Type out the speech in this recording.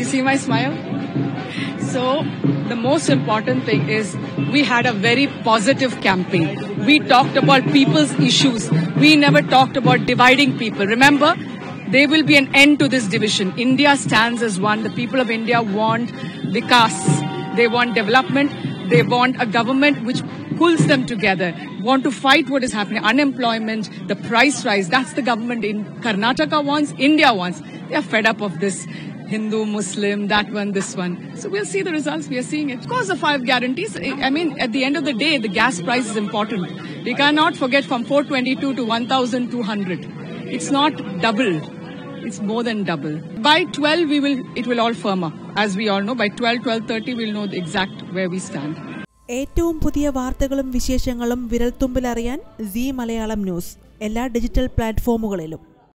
You see my smile? So, the most important thing is we had a very positive campaign. We talked about people's issues. We never talked about dividing people. Remember, there will be an end to this division. India stands as one. The people of India want vikas. They want development. They want a government which pulls them together. Want to fight what is happening. Unemployment, the price rise. That's the government in Karnataka wants, India wants. They are fed up of this Hindu, Muslim, that one, this one. So we'll see the results. We are seeing it. Of course, the five guarantees. I mean, at the end of the day, the gas price is important. We cannot forget from 422 to 1,200. It's not double. It's more than double. By 12, we will. It will all firm up. As we all know, by 12, 12:30, we'll know the exact where we stand. ഏറ്റവും പുതിയ വാർത്തകളും വിശേഷങ്ങളും വിരൽത്തുമ്പിലറിയാൻ C Malayalam news എല്ലാ digital പ്ലാറ്റ്ഫോമുകളിലും